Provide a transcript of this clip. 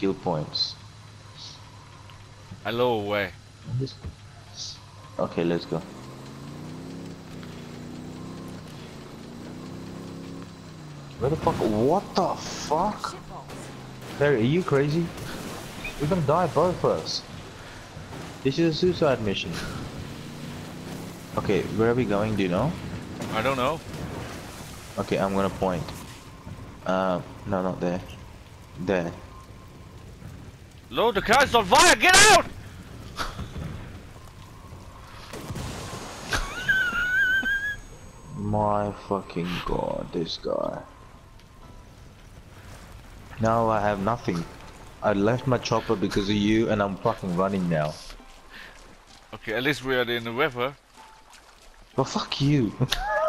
skill points. Hello away. Okay, let's go. Where the fuck? What the fuck? Barry, are you crazy? We're gonna die both of us. This is a suicide mission. Okay, where are we going? Do you know? I don't know. Okay, I'm gonna point. Uh, no, not there. There. Load the car's on fire! Get out! My fucking god, this guy. Now I have nothing. I left my chopper because of you and I'm fucking running now. Okay, at least we are in the river. Well, fuck you.